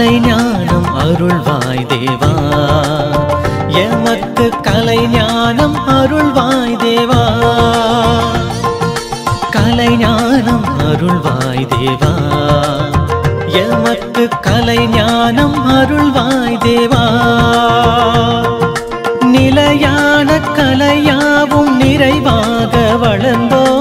கலை ஞானம் அருள்வாய் தேவா. எமக்கு கலை ஞானம் அருள்வாய் தேவா. கலை ஞானம் அருள்வாய் தேவா. எமக்கு கலை ஞானம் அருள்வாய் தேவா. நிலையான கலையாவும் நிறைவாக வளர்ந்தோ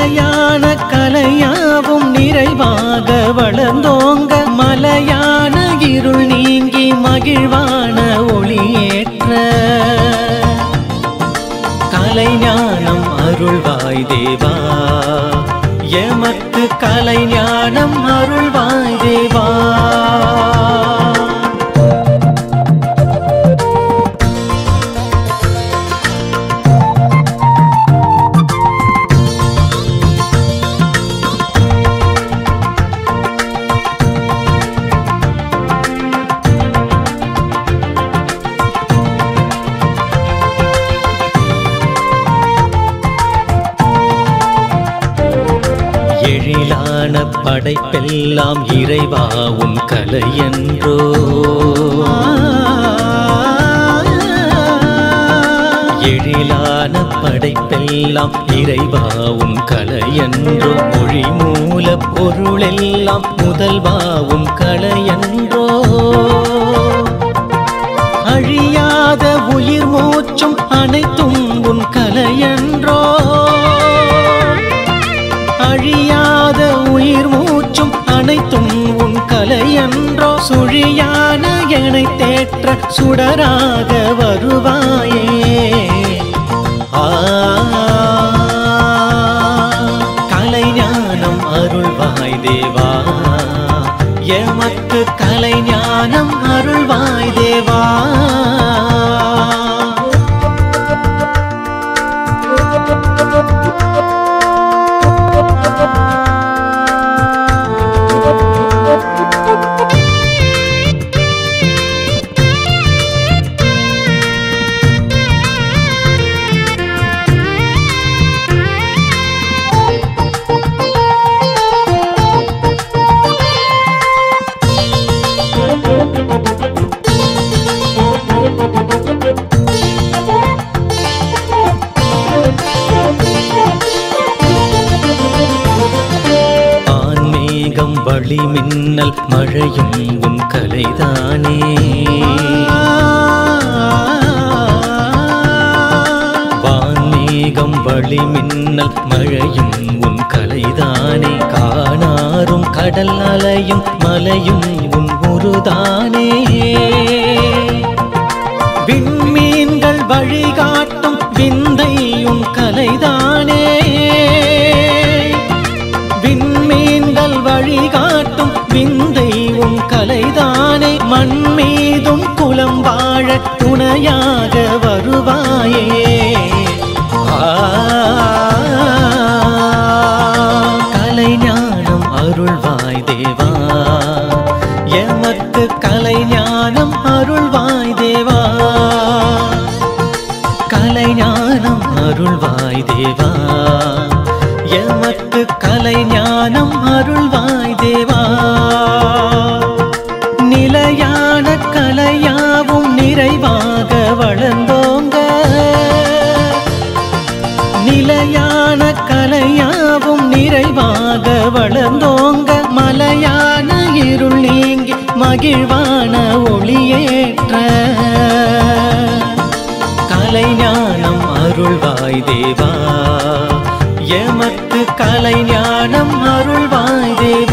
மலையான கலையாவும் நிறைவாக வளர்ந்தோங்க. மலையான இருள் நீங்கி மகிழ்வான ஒளியேற்ற. கலைஞானம் அருள்வாய் தேவா. எமக்கு கலைஞானம் அருள்வாய் தேவா. எழிலான படைப்பெல்லாம் இறைவா உன் கலையன்றோ எழிலான படைப்பெல்லாம் இறைவா உன் கலையன்றோ மொழி மூல பொருளெல்லாம் முதல்வா உன் கலையன்றோ அழியாத உயிர் மூச்சும் அனைத்தும் உன் கலையன்றோ அழியாத ஏற்ற சுடராக வருவாயே. கலைஞானம் அருள்வாய் தேவா. எமக்கு கலைஞானம் அருள்வாய் தேவா. ஆன்மீகம் வழி மின்னல் மழையும் உன் கலைதானே. வான்மேகம் வழி மின்னல் மழையும் உன் கலைதானே. காணாரும் கடல் அலையும் மலையும் உன் உருதானே. விண்மீன்கள் வழிகாட்டும் விந்தை உன் கலைதான். எனக்கு கலை ஞானம் அருள்வாய் தேவா. கலை ஞானம் அருள்வாய் தேவா. எமக்கு கலை ஞானம் அருள்வாய் தேவா. நிலையான கலையாவும் நிறைவாக வளர்ந்தோங்க. நிலையான கலையாவும் நிறைவாக வளர்ந்தோங்க. மகிழ்வான ஒளியேற்ற. கலைஞானம் அருள்வாய் தேவா. எமக்கு கலைஞானம் அருள்வாய் தேவா.